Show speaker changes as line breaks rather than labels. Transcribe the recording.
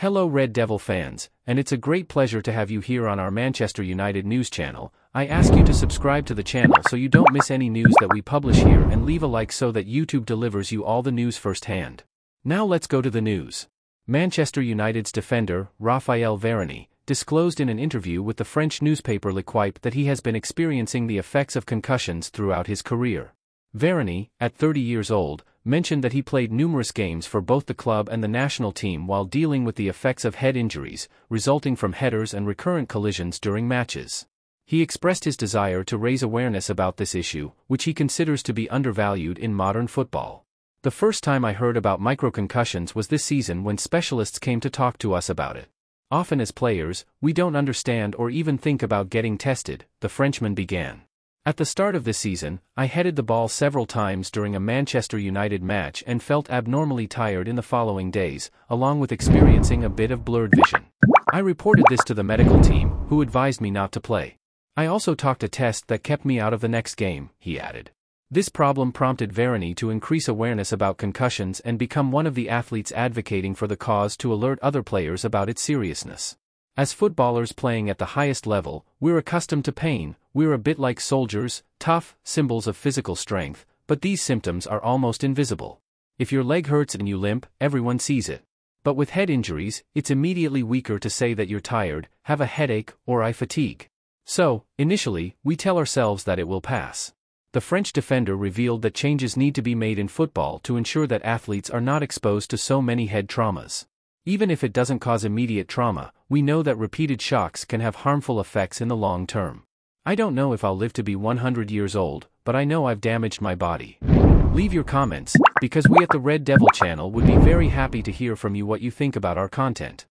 Hello Red Devil fans, and it's a great pleasure to have you here on our Manchester United news channel. I ask you to subscribe to the channel so you don't miss any news that we publish here and leave a like so that YouTube delivers you all the news firsthand. Now let's go to the news. Manchester United's defender, Raphael Varane, disclosed in an interview with the French newspaper L'Equipe that he has been experiencing the effects of concussions throughout his career. Varane, at 30 years old, mentioned that he played numerous games for both the club and the national team while dealing with the effects of head injuries, resulting from headers and recurrent collisions during matches. He expressed his desire to raise awareness about this issue, which he considers to be undervalued in modern football. The first time I heard about microconcussions was this season when specialists came to talk to us about it. Often as players, we don't understand or even think about getting tested, the Frenchman began. At the start of this season, I headed the ball several times during a Manchester United match and felt abnormally tired in the following days, along with experiencing a bit of blurred vision. I reported this to the medical team, who advised me not to play. I also talked a test that kept me out of the next game, he added. This problem prompted Varane to increase awareness about concussions and become one of the athletes advocating for the cause to alert other players about its seriousness. As footballers playing at the highest level, we're accustomed to pain, we're a bit like soldiers, tough, symbols of physical strength, but these symptoms are almost invisible. If your leg hurts and you limp, everyone sees it. But with head injuries, it's immediately weaker to say that you're tired, have a headache, or eye fatigue. So, initially, we tell ourselves that it will pass. The French defender revealed that changes need to be made in football to ensure that athletes are not exposed to so many head traumas. Even if it doesn't cause immediate trauma, we know that repeated shocks can have harmful effects in the long term. I don't know if I'll live to be 100 years old, but I know I've damaged my body. Leave your comments, because we at the Red Devil channel would be very happy to hear from you what you think about our content.